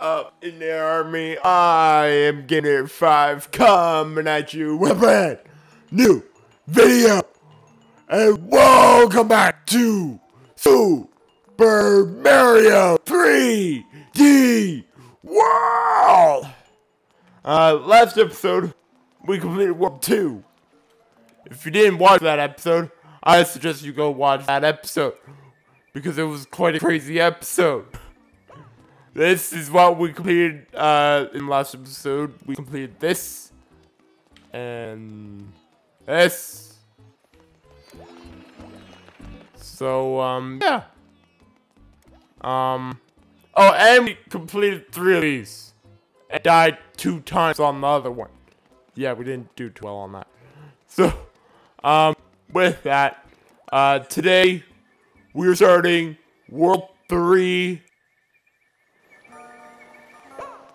Up Inator Army? I am Gamer 5 coming at you with a brand new video. And welcome back to Super Mario 3D World. Uh, last episode, we completed World 2. If you didn't watch that episode, I suggest you go watch that episode. Because it was quite a crazy episode. This is what we completed uh, in last episode. We completed this. And this. So, um, yeah. Um, oh, and we completed three of these. And died two times on the other one. Yeah, we didn't do too well on that. So, um, with that, uh, today we're starting World 3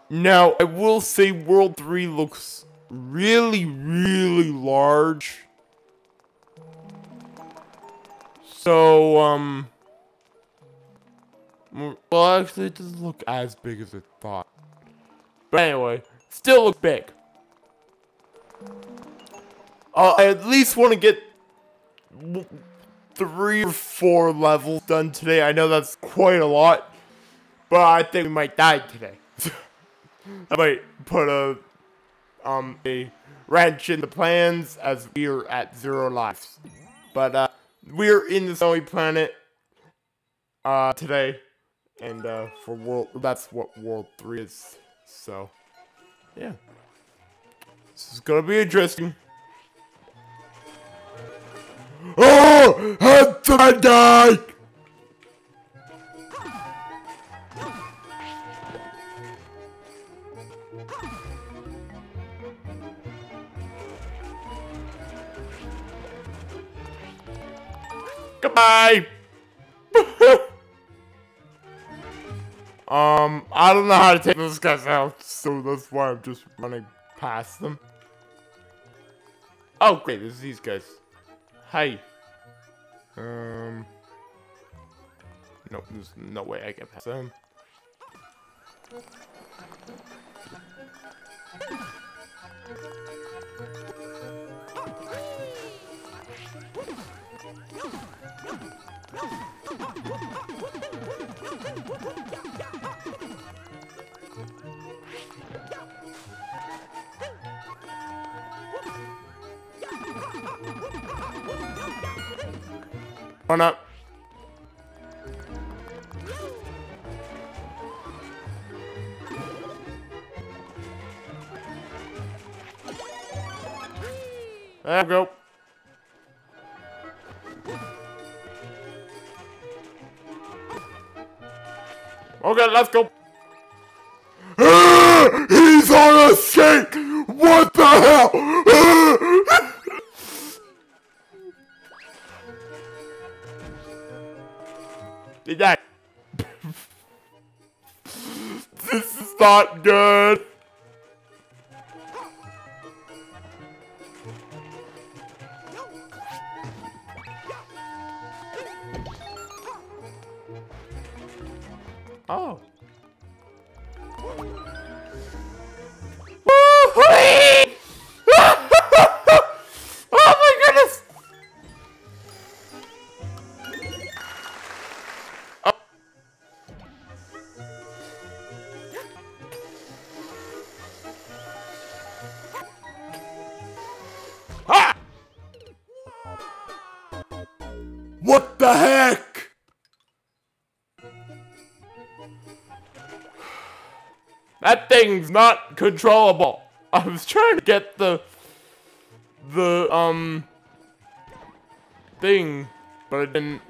now, I will say World 3 looks really, really large. So, um... Well, actually, it doesn't look as big as I thought. But anyway, still look big. Uh, I at least want to get three or four levels done today. I know that's quite a lot, but I think we might die today. I might put a um a wrench in the plans as we're at zero lives. But uh we're in the snowy planet uh today. And uh for world that's what world three is. So yeah. This is gonna be interesting. Oh! Had to die! Goodbye! um, I don't know how to take those guys out, so that's why I'm just running past them. Oh, great, there's these guys. Hi. Um... No, there's no way I get past them. On up. There we go. Let's go. He's on a skate! What the hell? Did that? this is not good. The heck? That thing's not controllable. I was trying to get the the um thing, but it didn't.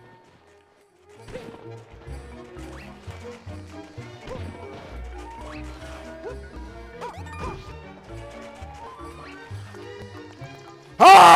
Ah!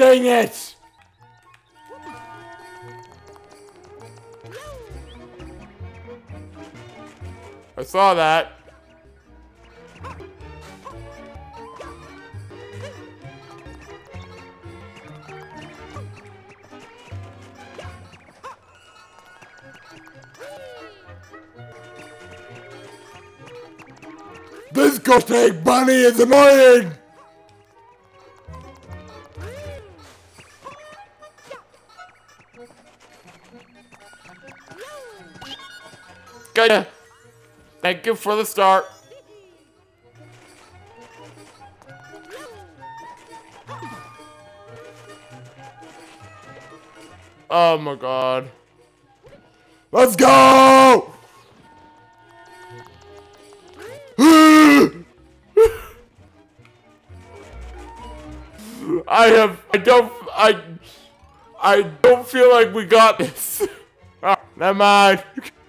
Dang it! I saw that. This ghost egg bunny is Gotcha. Thank you for the start. Oh my god. Let's go! I have, I don't, I, I don't feel like we got this. oh, never mind.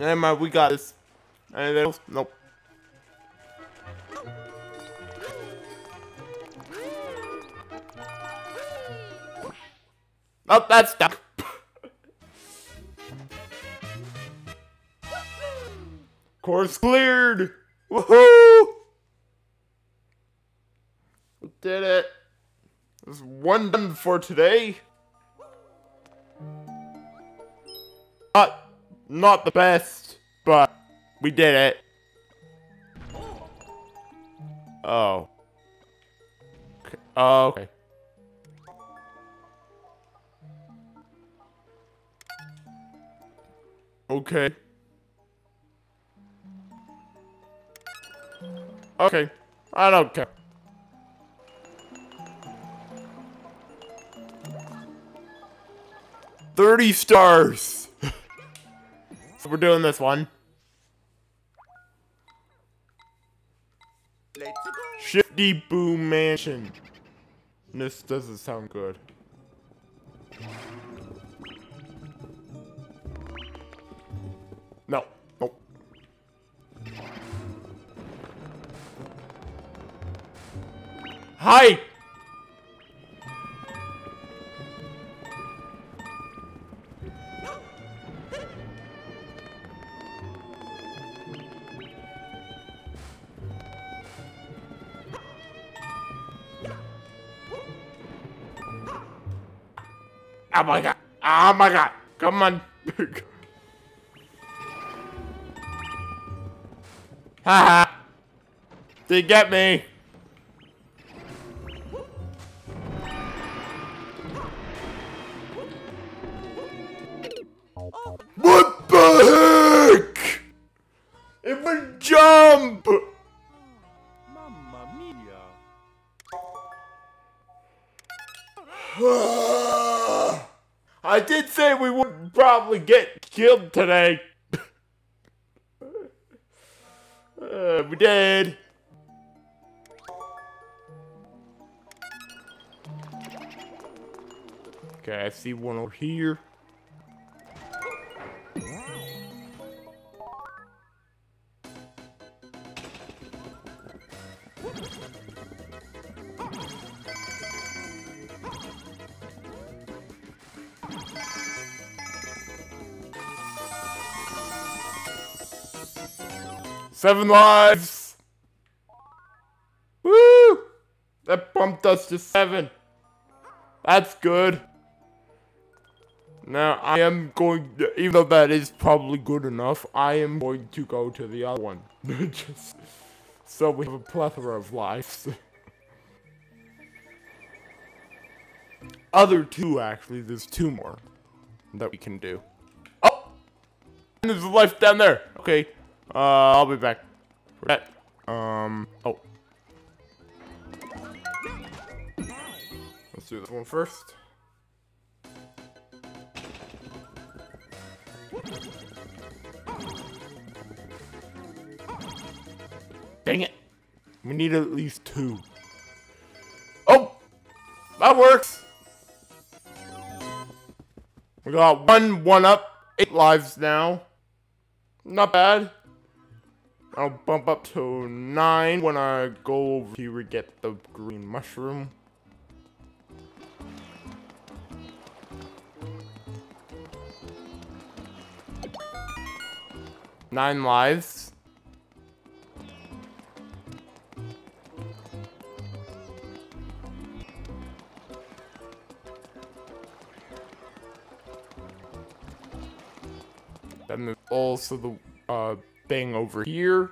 Never mind, we got this. Anything else? Nope. Oh, that's stuck. Course cleared! Woohoo! Did it. There's one done for today. Not, not the best, but we did it. Oh. Okay. Oh, okay. Okay. Okay. I don't care. Thirty stars. We're doing this one. Shifty Boo Mansion. This doesn't sound good. No. Nope. Hi! Oh my god! Oh my god! Come on! Haha! They get me! Killed today. Uh, we did. Okay, I see one over here. Seven lives! Woo! That bumped us to seven. That's good. Now, I am going, to, even though that is probably good enough, I am going to go to the other one. Just so we have a plethora of lives. other two, actually. There's two more that we can do. Oh! And there's a life down there. Okay. Uh, I'll be back for that. Um, oh. Let's do this one first. Dang it. We need at least two. Oh! That works! We got one one up, eight lives now. Not bad. I'll bump up to nine when I go over here and get the green mushroom. Nine lives. Then there's also the uh, thing over here.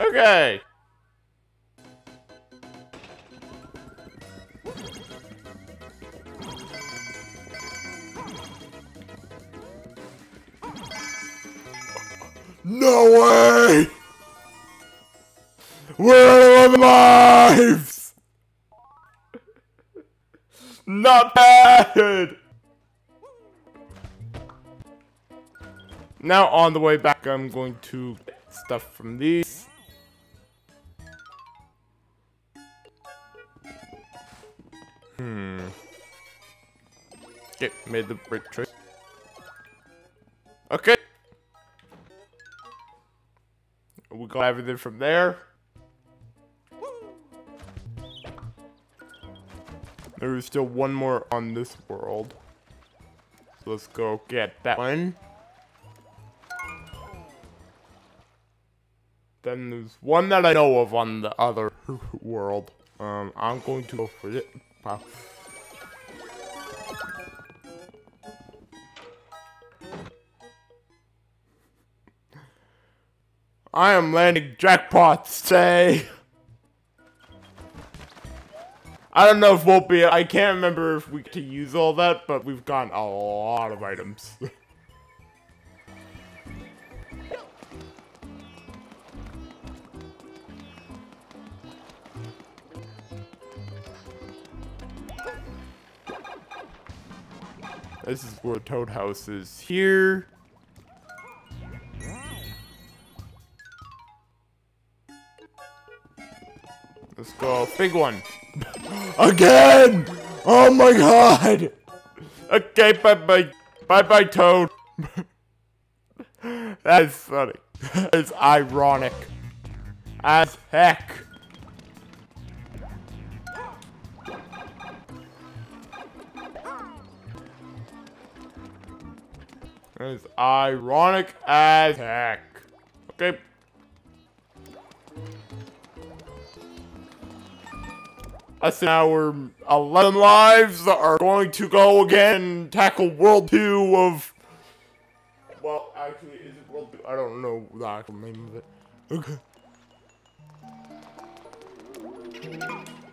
Okay. Lives! Not bad! Now on the way back, I'm going to get stuff from these. Hmm. Okay, made the right choice. Okay. We got everything from there. There is still one more on this world. So let's go get that one. Then there's one that I know of on the other world. Um, I'm going to go for it. Wow. I am landing jackpots, say. I don't know if we'll be, I can't remember if we to use all that, but we've gotten a lot of items. this is where Toad House is here. Let's go. Big one. Again! Oh my god! Okay, bye bye. Bye bye, Toad. that is funny. That is ironic. As heck. That is ironic as heck. Okay. Us now we're 11 lives are going to go again and tackle World 2 of... Well, actually, is it World 2? I don't know the actual name of it. Okay.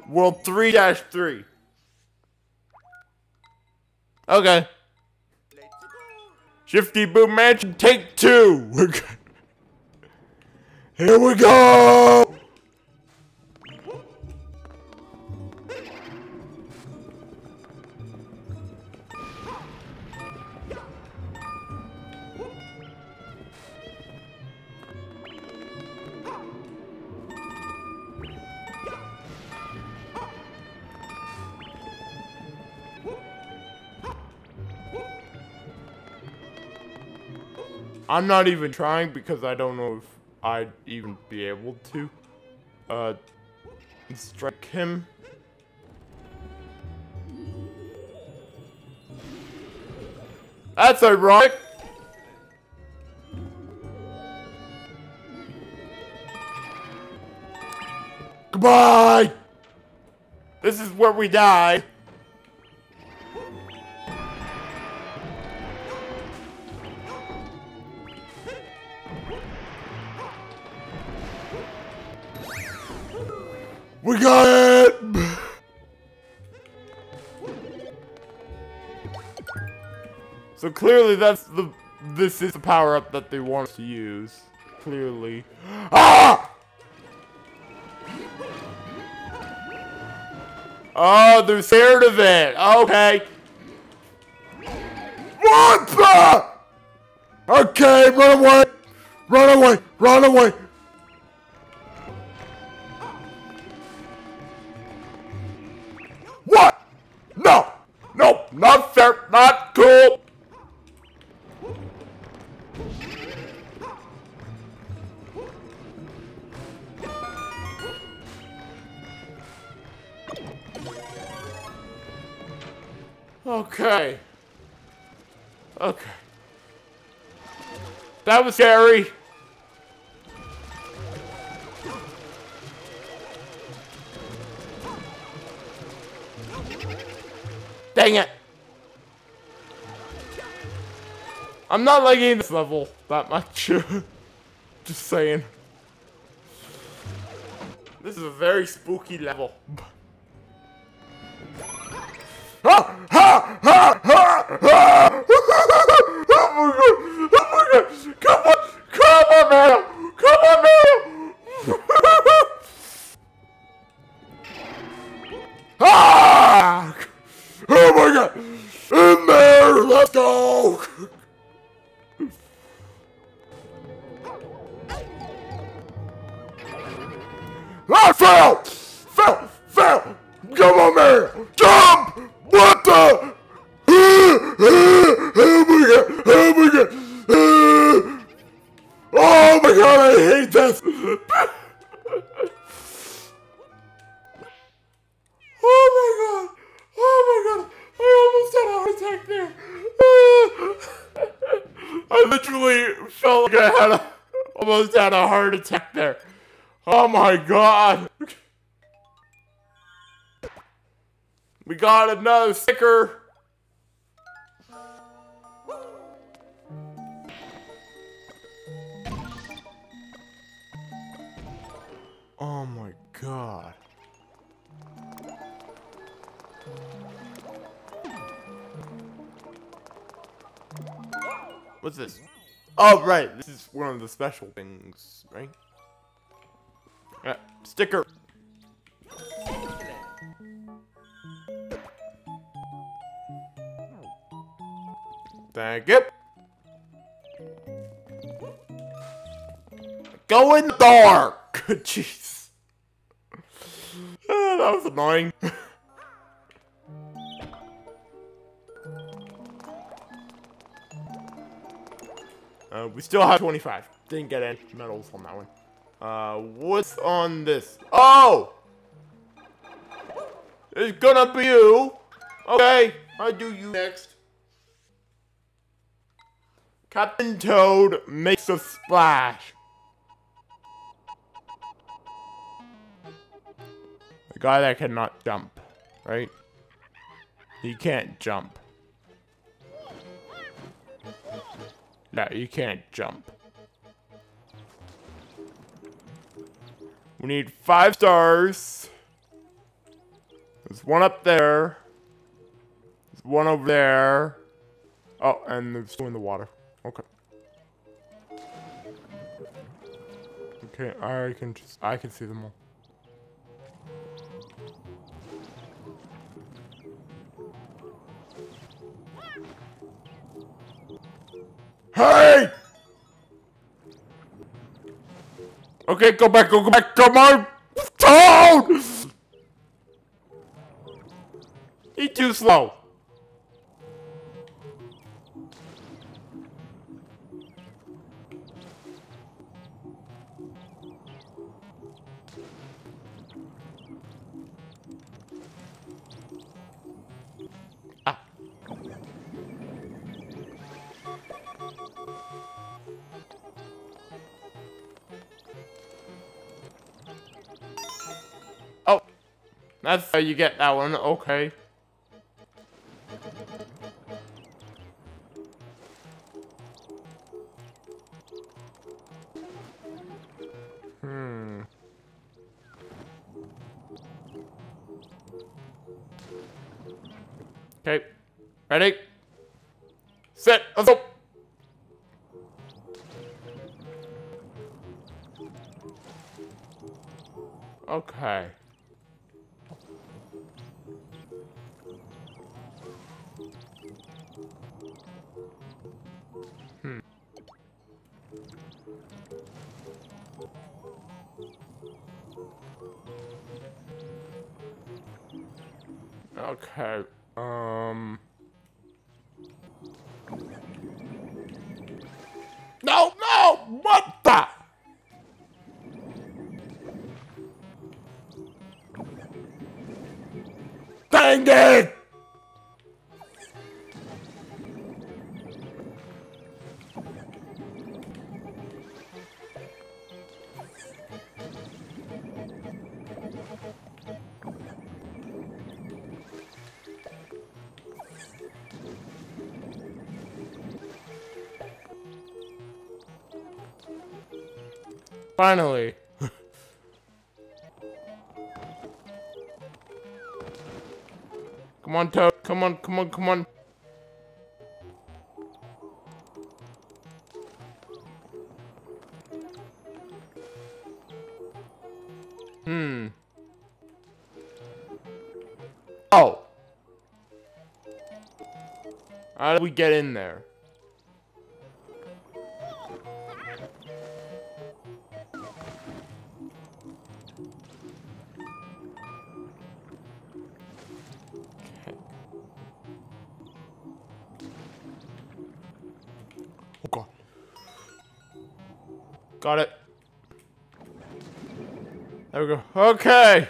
World 3-3. Okay. Shifty Boo Mansion, take two! Here we go! I'm not even trying because I don't know if I'd even be able to uh strike him. That's ironic. Goodbye. This is where we die. We got it! So clearly that's the, this is the power up that they want us to use. Clearly. Ah! Oh, they're scared of it. Okay. What the? Okay, run away! Run away! Run away! That was scary. Dang it. I'm not liking this level that much. Just saying. This is a very spooky level. In there! Let's go! I fell! Fell! Fell! Come on, man! Jump! What the? Oh my god! Oh my god! Oh my god! I hate this! Almost had a heart attack there. Oh my god! We got another sticker! Oh my god. What's this? Oh, right. This is one of the special things, right? Uh, sticker. Thank you. Go in the door. Jeez. That was annoying. Uh, we still have 25. Didn't get any medals on that one. Uh, what's on this? Oh! It's gonna be you. Okay, I do you next. Captain Toad makes a splash. The guy that cannot jump, right? He can't jump. No, you can't jump. We need five stars. There's one up there. There's one over there. Oh, and there's two in the water. Okay. Okay, I can just, I can see them all. Hey! Okay, go back, go, back, come on! Toad! He's too slow. That's how you get that one. Okay. No, no! The? Dang it! Finally. come on, Toad. Come on, come on, come on. Hmm. Oh. How do we get in there? Okay.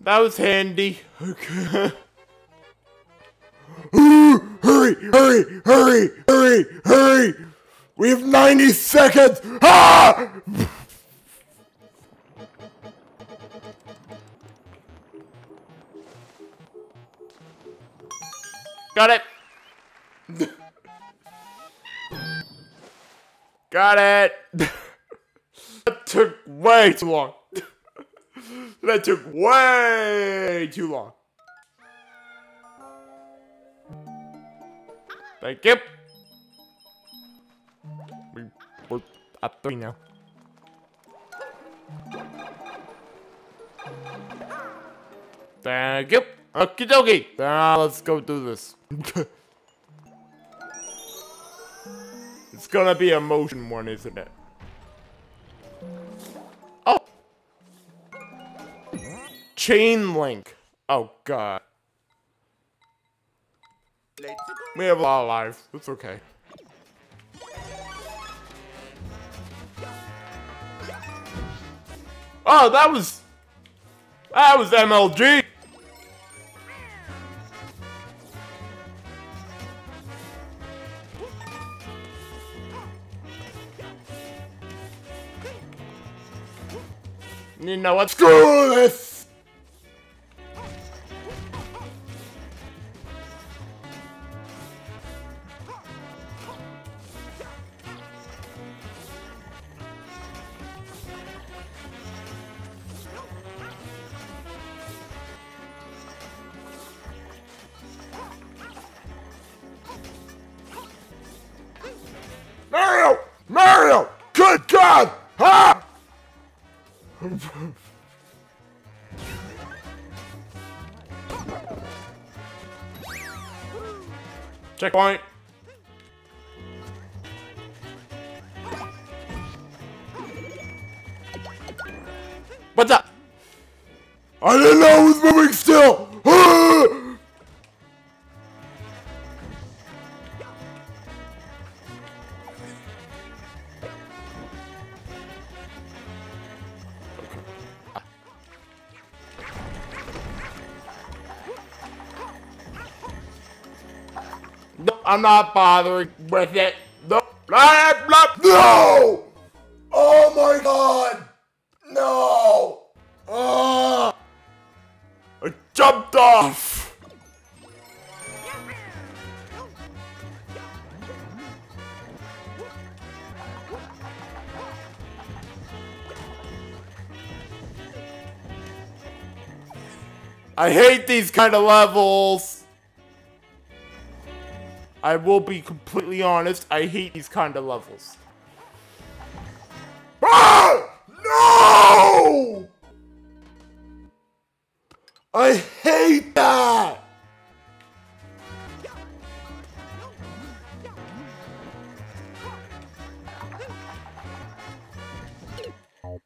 That was handy. Okay. hurry, hurry, hurry, hurry, hurry! We have 90 seconds! Ah! Got it! Got it! that took way too long. that took way too long. Thank you. We, we're at three now. Thank you. Okie dokie. Now let's go do this. it's gonna be a motion one, isn't it? Oh! Chain link. Oh god. We have a lot of lives. It's okay. Oh, that was... That was MLG! Know what? Screw Checkpoint. I'm not bothering with it. No, no! Oh my god! No! Ah! I jumped off! I hate these kind of levels! I will be completely honest, I hate these kind of levels. Ah! No! I hate that!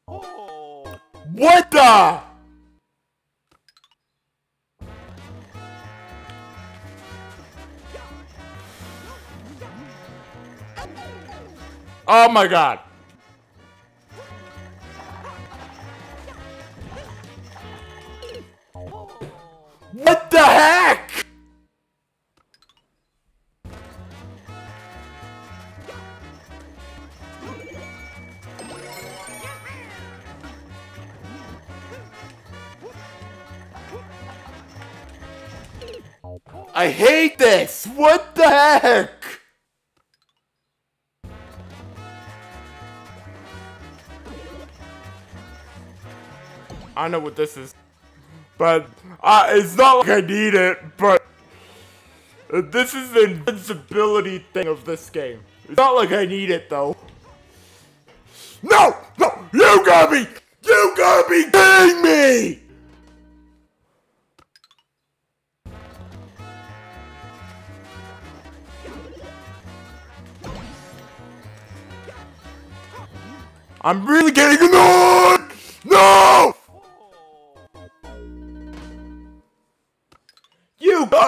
Oh. What the? Oh my god. What the heck? I hate this! What the heck? I know what this is. But uh, it's not like I need it, but this is the invincibility thing of this game. It's not like I need it though. No! No! You gotta be! You gotta be kidding me! I'm really getting annoyed! No!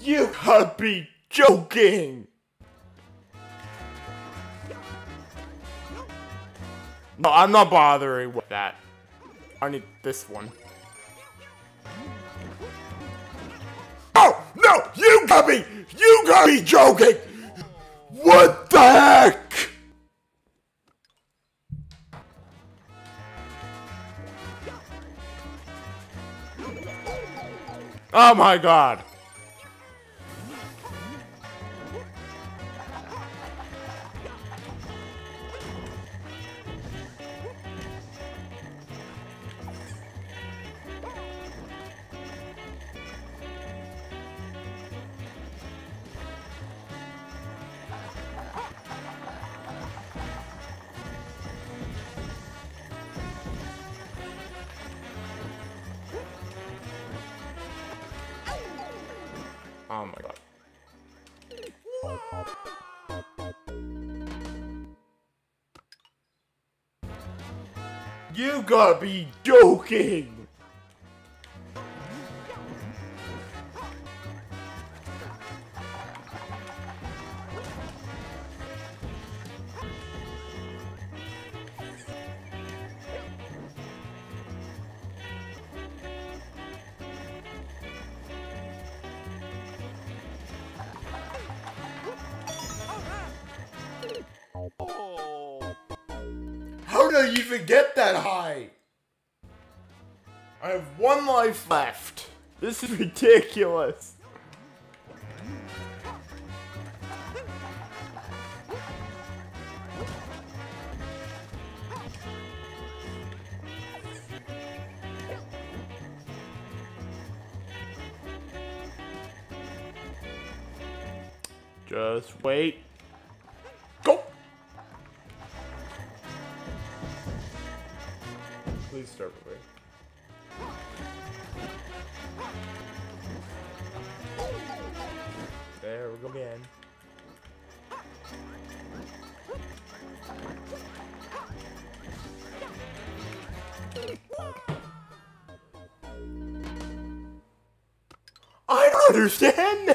You gotta be joking! No, I'm not bothering with that. I need this one. Oh, no! You gotta be, you gotta be joking! What the heck? Oh my god. Gotta be joking! How did I even get that high? I have one life left. This is ridiculous. Just wait.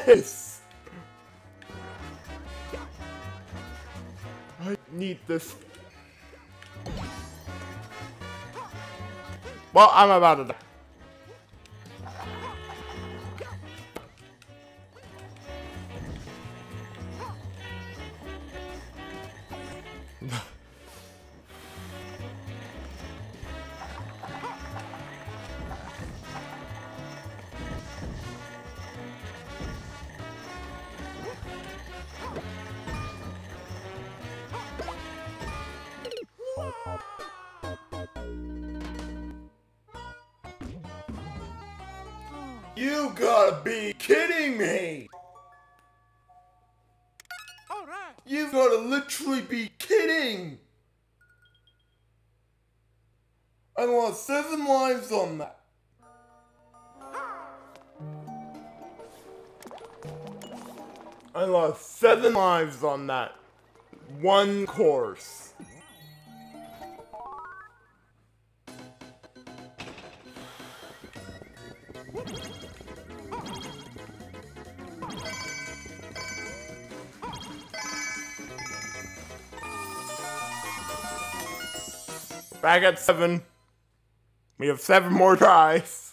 I need this. Well, I'm about to die. Lives on that one course. Back at seven. We have seven more tries.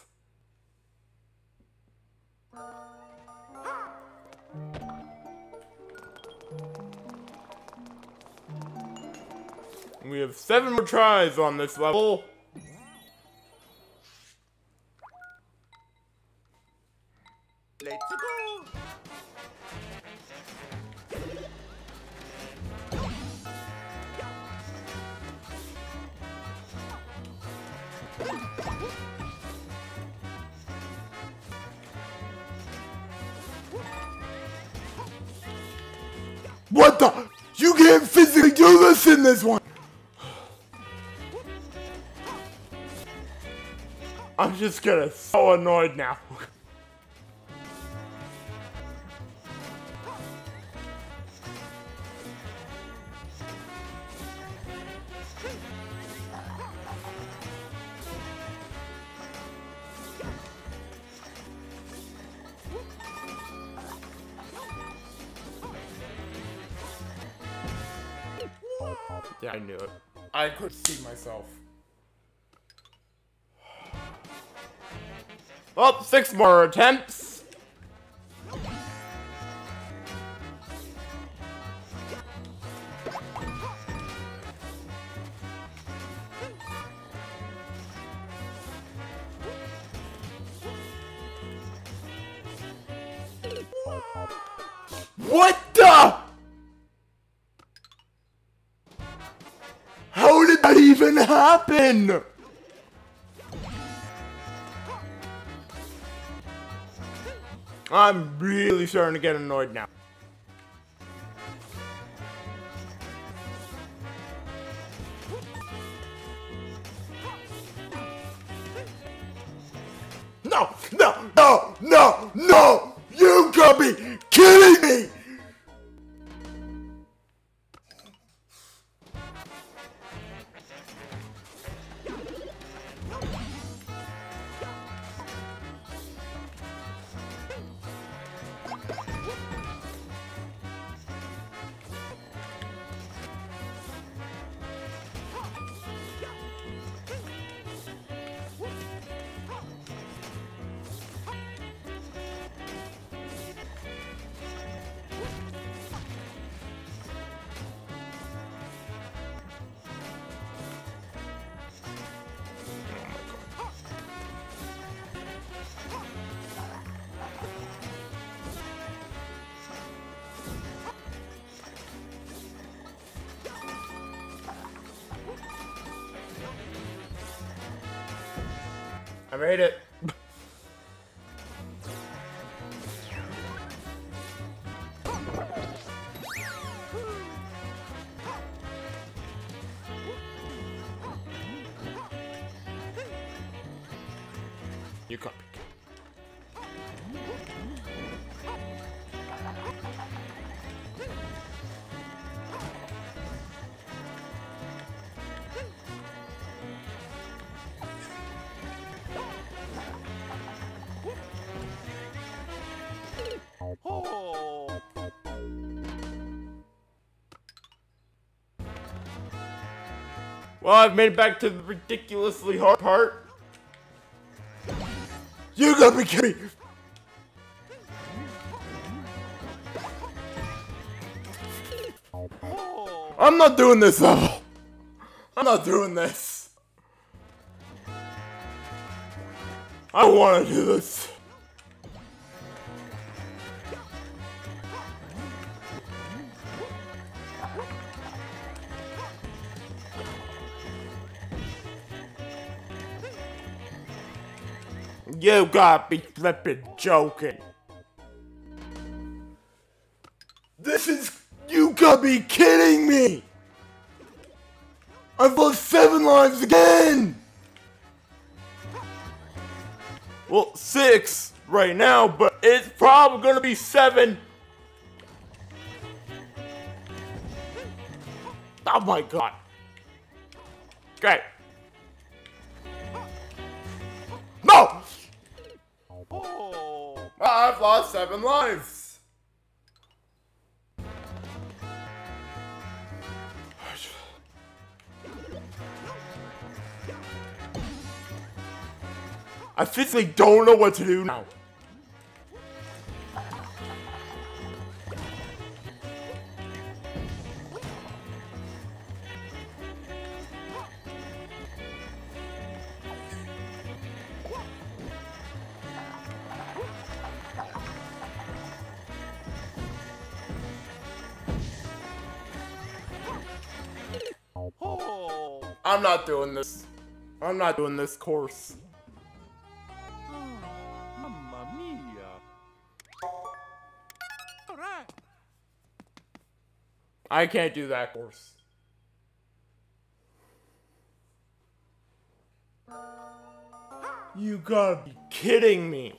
We have seven more tries on this level. Let's go. What the? You can't physically do this in this one! I'm just gonna so annoyed now. Six more attempts. What the? How did that even happen? I'm really starting to get annoyed now. Made it. I've made it back to the ridiculously hard part. You gotta be kidding. I'm not doing this level. I'm not doing this. I want to do this. You gotta be flippin' joking. This is. You gotta be kidding me! I've lost seven lives again! Well, six right now, but it's probably gonna be seven. Oh my god. Okay. I've lost seven lives. I physically don't know what to do now. I'm not doing this. I'm not doing this course. Ah, mamma mia. Right. I can't do that course. You gotta be kidding me.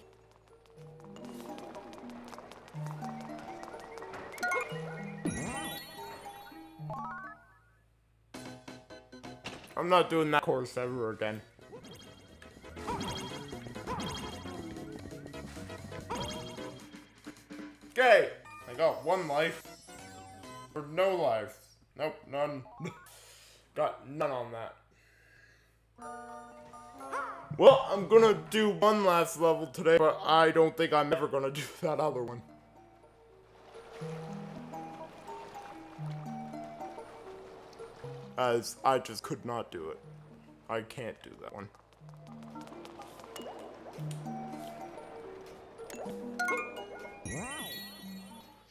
I'm not doing that course ever again. Okay, I got one life. Or no life. Nope, none. got none on that. Well, I'm gonna do one last level today, but I don't think I'm ever gonna do that other one. As I just could not do it. I can't do that one.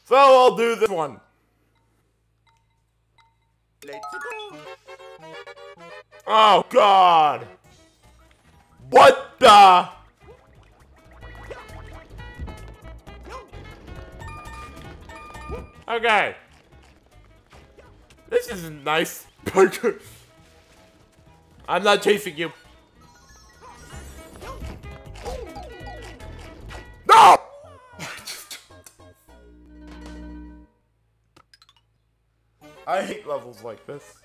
So I'll do this one. Let's go. Oh god! What the? Okay. This isn't nice. I'm not chasing you. No! I hate levels like this.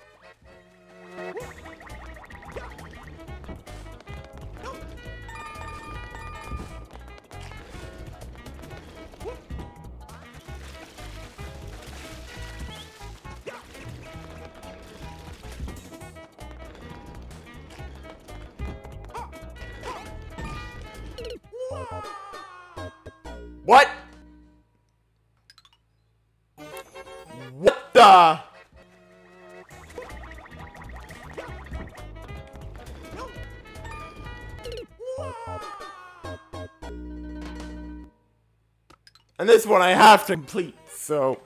One I have to complete, so.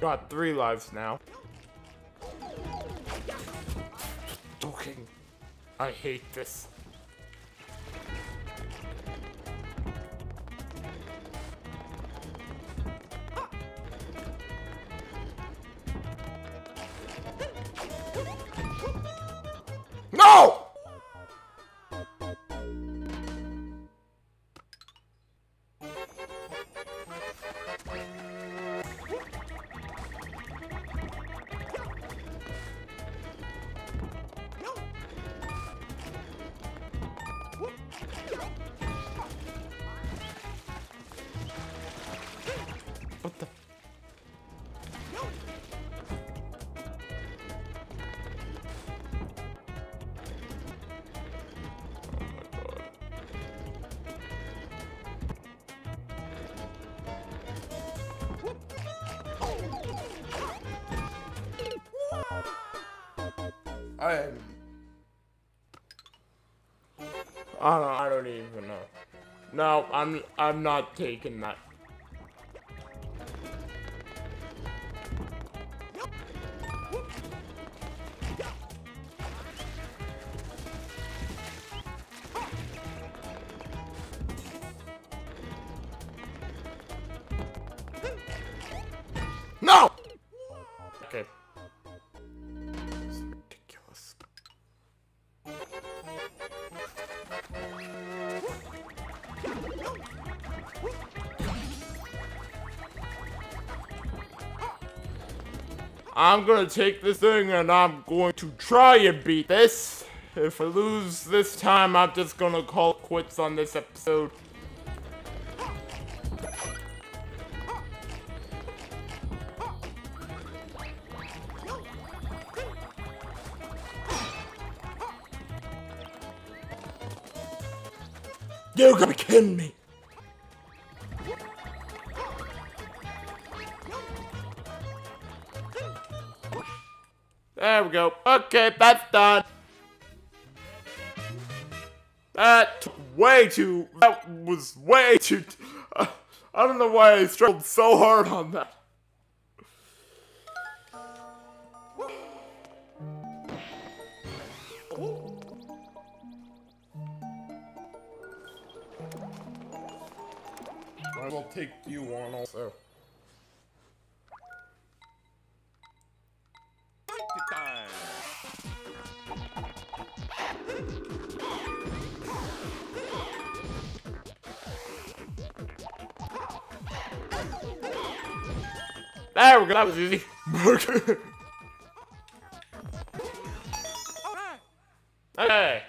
Got three lives now. Joking. I hate this. No! No, I'm I'm not taking that. I'm gonna take this thing and I'm going to try and beat this. If I lose this time, I'm just gonna call quits on this episode. That's done. That way too. That was way too. Uh, I don't know why I struggled so hard on that. I will take you on also. There we go. That was easy. Right. okay.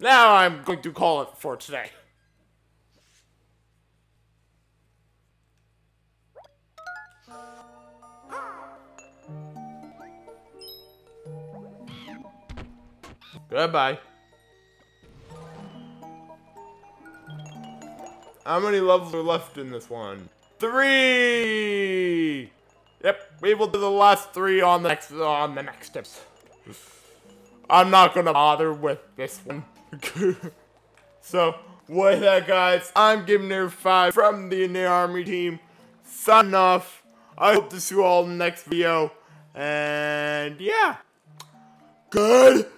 Now I'm going to call it for today. Goodbye. How many levels are left in this one? Three! Yep, we will do the last three on the next on the next tips. I'm not gonna bother with this one. so, with that guys, I'm giving it 5 from the Inator Army team. Signing off. I hope to see you all in the next video. And yeah. Goodbye!